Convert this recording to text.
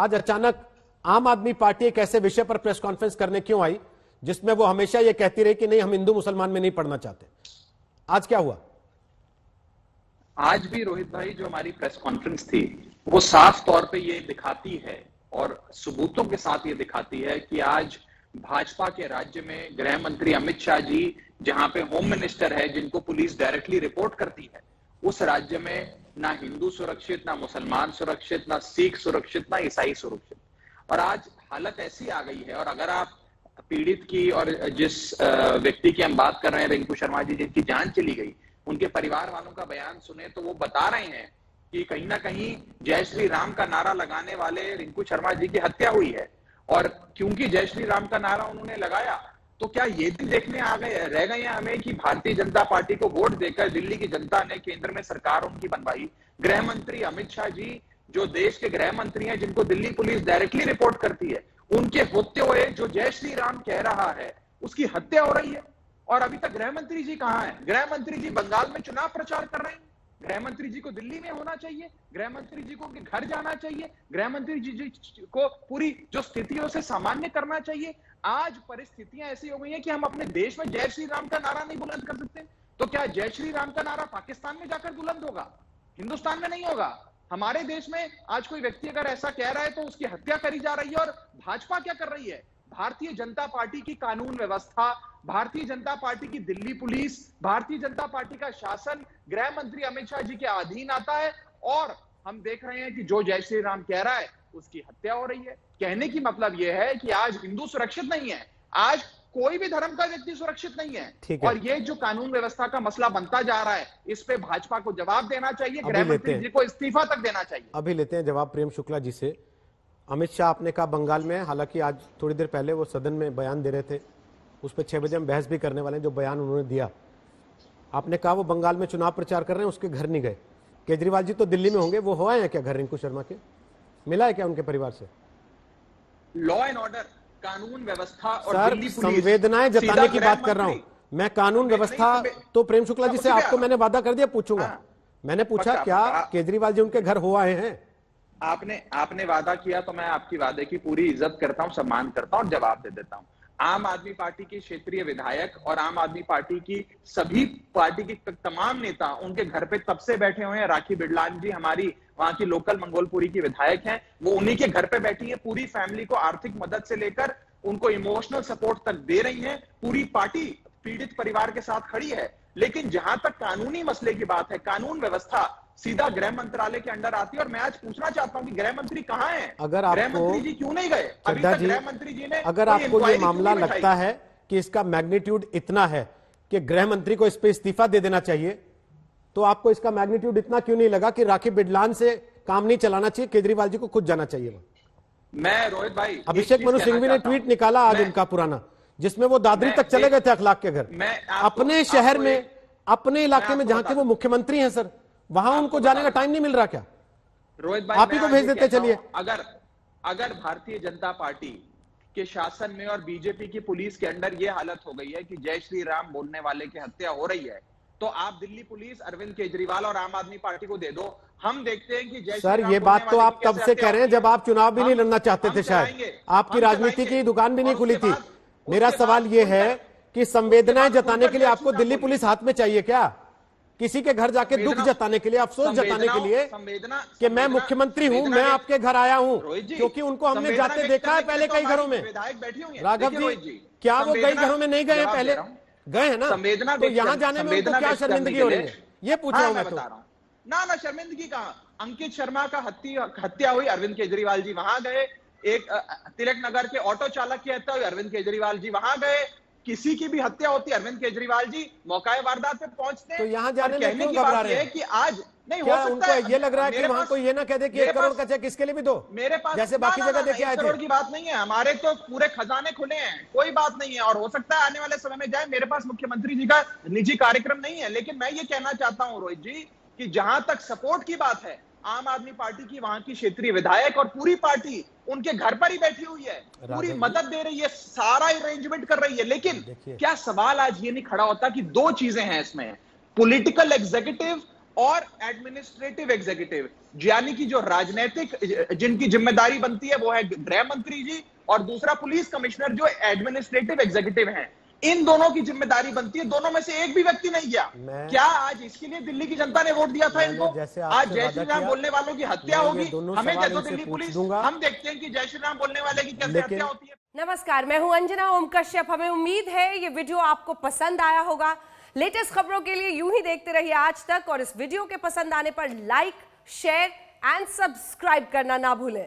आज अचानक आम आदमी पार्टी एक ऐसे विषय पर प्रेस कॉन्फ्रेंस करने क्यों आई, जिसमें वो हमेशा ये कहती रही कि नहीं, हम हिंदू मुसलमान में नहीं पढ़ना चाहते। आज क्या हुआ? आज भी रोहित भाई, जो हमारी प्रेस कॉन्फ्रेंस थी, वो साफ़ तौर पे ये दिखाती है और सबूतों के साथ ये दिखाती है कि आज भाजपा के राज्य में गृह मंत्री अमित शाह जी, जहाँ पे होम मिनिस्टर है, जिनको पुलिस डायरेक्टली रिपोर्ट करती है, उस राज्य में ना हिंदू सुरक्षित, ना मुसलमान सुरक्षित, ना सिख सुरक्षित, ना ईसाई सुरक्षित। और आज हालत ऐसी आ गई है, और अगर आप पीड़ित की और जिस व्यक्ति की हम बात कर रहे हैं, रिंकू शर्मा जी, जिनकी जान चली गई, उनके परिवार वालों का बयान सुने तो वो बता रहे हैं कि कहीं ना कहीं जय श्री राम का नारा लगाने वाले रिंकू शर्मा जी की हत्या हुई है। और क्योंकि जय श्री राम का नारा उन्होंने लगाया तो क्या ये दिन देखने आ गए, रह गए हैं हमें कि भारतीय जनता पार्टी को वोट देकर दिल्ली की जनता ने केंद्र में सरकार उनकी बनवाई। गृह मंत्री अमित शाह जी, जो देश के गृह मंत्री हैं, जिनको दिल्ली पुलिस डायरेक्टली रिपोर्ट करती है, उनके होते हुए जो जय श्री राम कह रहा है, उसकी हत्या हो रही है। और अभी तक गृह मंत्री जी कहाँ है? गृह मंत्री जी बंगाल में चुनाव प्रचार कर रहे हैं। गृह मंत्री जी को दिल्ली में होना चाहिए गृह मंत्री जी को घर जाना चाहिए गृह मंत्री जी को पूरी जो स्थितियों से सामान्य करना चाहिए। आज परिस्थितियाँ ऐसी हो गई हैं कि हम अपने देश में जय श्री राम का नारा नहीं बुलंद कर सकते। तो क्या जय श्री राम का नारा पाकिस्तान में जाकर बुलंद होगा? हिंदुस्तान में नहीं होगा। हमारे देश में आज कोई व्यक्ति अगर ऐसा कह रहा है तो उसकी हत्या करी जा रही है और भाजपा क्या कर रही है? भारतीय जनता पार्टी की कानून व्यवस्था भारतीय जनता पार्टी की दिल्ली पुलिस भारतीय जनता पार्टी का शासन गृह मंत्री अमित शाह जी के अधीन आता है और हम देख रहे हैं कि जो जय श्री राम कह रहा है उसकी हत्या हो रही है। कहने की मतलब यह है कि आज हिंदू सुरक्षित नहीं है। आज कोई भी धर्म का व्यक्ति सुरक्षित नहीं है, और ये जो कानून व्यवस्था का मसला बनता जा रहा है इस पे भाजपा को जवाब देना चाहिए गृह मंत्री जी को इस्तीफा तक देना चाहिए। अभी लेते हैं जवाब प्रेम शुक्ला जी से। अमित शाह आपने कहा बंगाल में हालाँकि आज थोड़ी देर पहले वो सदन में बयान दे रहे थे। उस पर छह बजे हम बहस भी करने वाले हैं जो बयान उन्होंने दिया। आपने कहा वो बंगाल में चुनाव प्रचार कर रहे हैं उसके घर नहीं गए। केजरीवाल जी तो दिल्ली में होंगे वो हो आए हैं क्या घर रिंकू शर्मा के? मिला है क्या उनके परिवार से? लॉ एंड ऑर्डर कानून व्यवस्था और सर संवेदनाएँ जताने की बात कर रहा हूँ। मैं कानून व्यवस्था तो प्रेम शुक्ला जी से आपको मैंने वादा कर दिया पूछूँगा। हाँ। मैंने पूछा क्या केजरीवाल जी उनके घर हो आए हैं? आपने आपने वादा किया तो मैं आपकी वादे की पूरी इज़्ज़त करता हूँ सम्मान करता हूँ और जवाब दे देता हूँ। आम आदमी पार्टी के क्षेत्रीय विधायक और आम आदमी पार्टी की सभी पार्टी के तमाम नेता उनके घर पे तब से बैठे हुए हैं। राखी बिड़लान जी हमारी, वहाँ की लोकल मंगोलपुरी की विधायक हैं। वो उन्हीं के घर पे बैठी है। पूरी फैमिली को आर्थिक मदद से लेकर उनको इमोशनल सपोर्ट तक दे रही है। पूरी पार्टी पीड़ित परिवार के साथ खड़ी है। लेकिन जहाँ तक कानूनी मसले की बात है, कानून व्यवस्था सीधा गृह मंत्रालय के अंडर आती है और मैं आज पूछना चाहता हूँ कि गृह मंत्री कहाँ हैं? अगर गृह मंत्री जी क्यों नहीं गए? अभी तक गृह मंत्री जी ने अगर आपको ये मामला लगता है कि इसका मैग्नीट्यूड इतना है कि गृह मंत्री को इस पर इस्तीफा दे देना चाहिए तो आपको इसका मैग्नीट्यूड इतना क्यों नहीं लगा कि राखी बिडलान से काम नहीं चलाना चाहिए केजरीवाल जी को खुद जाना चाहिए मैं रोहित भाई अभिषेक मनु सिंघवी ने ट्वीट निकाला आज उनका पुराना जिसमें वो दादरी तक चले गए थे अखलाक के घर। अपने शहर में अपने इलाके में जहाँ के वो मुख्यमंत्री हैं सर। वहाँ उनको जाने का टाइम नहीं मिल रहा क्या? रोहित भाई आप ही को भेज देते चलिए। अगर अगर भारतीय जनता पार्टी के शासन में और बीजेपी की पुलिस के अंदर यह हालत हो गई है कि जय श्री राम बोलने वाले की हत्या हो रही है तो आप दिल्ली पुलिस अरविंद केजरीवाल और आम आदमी पार्टी को दे दो। हम देखते हैं कि जय सर ये बात तो आप तब से कह रहे हैं जब आप चुनाव भी नहीं लड़ना चाहते थे शायद। आपकी राजनीति की दुकान भी नहीं खुली थी। मेरा सवाल ये है कि संवेदनाएँ जताने के लिए आपको दिल्ली पुलिस हाथ में चाहिए क्या? किसी के घर जाके दुख जताने के लिए अफसोस जताने के लिए कि मैं मुख्यमंत्री हूँ मैं आपके घर आया हूँ क्योंकि उनको हमने जाते देखा है पहले कई घरों में। राघव जी क्या वो कई घरों में नहीं गए हैं पहले? गए हैं ना? संवेदना तो यहाँ जाने में उनको क्या शर्मिंदगी हो रही है? ये पूछ रहा हूँ हाँ, मैं तो। ना ना शर्मिंदगी कहा? अंकित शर्मा का हत्या हुई अरविंद केजरीवाल जी वहाँ गए। एक तिलक नगर के ऑटो चालक की हत्या हुई अरविंद केजरीवाल जी वहाँ गए। किसी की भी हत्या होती है। अरविंद केजरीवाल जी मौका वारदात पे पहुँचते हैं तो यहाँ जाने में क्यों घबरा रहे हैं? कि आज नहीं हो सकता उनको ये लग रहा है कि वहाँ कोई ये ना कह दे कि एक करोड़ का चेक किसके लिए भी दो। मेरे पास जैसे बाकी जगह देखे आए करोड़ की बात नहीं है। हमारे तो पूरे खजाने खुले हैं कोई बात नहीं है। और हो सकता है आने वाले समय में जाए मेरे पास मुख्यमंत्री जी का निजी कार्यक्रम नहीं है। लेकिन मैं ये कहना चाहता हूँ रोहित जी कि जहाँ तक सपोर्ट की बात है आम आदमी पार्टी की वहाँ की क्षेत्रीय विधायक और पूरी पार्टी उनके घर पर ही बैठी हुई है। पूरी मदद दे रही है सारा अरेंजमेंट कर रही है। लेकिन क्या सवाल आज ये नहीं खड़ा होता कि दो चीज़ें हैं इसमें पॉलिटिकल एग्जीक्यूटिव और एडमिनिस्ट्रेटिव एग्जीक्यूटिव यानी कि जो राजनीतिक जिनकी ज़िम्मेदारी बनती है वो है गृह मंत्री जी और दूसरा पुलिस कमिश्नर जो एडमिनिस्ट्रेटिव एग्जीक्यूटिव हैं। इन दोनों की ज़िम्मेदारी बनती है। दोनों में से एक भी व्यक्ति नहीं गया। क्या आज इसके लिए दिल्ली की जनता ने वोट दिया था इनको? आज जय श्री राम बोलने वालों की हत्या होगी। हमें जैसे दिल्ली पुलिस हम देखते हैं कि जय श्री राम बोलने वाले की कैसे हत्या होती है। नमस्कार मैं हूँ अंजना ओम कश्यप हमें उम्मीद है ये वीडियो आपको पसंद आया होगा। लेटेस्ट खबरों के लिए यूँ ही देखते रहिए आज तक और इस वीडियो के पसंद आने पर लाइक शेयर एंड सब्सक्राइब करना ना भूलें।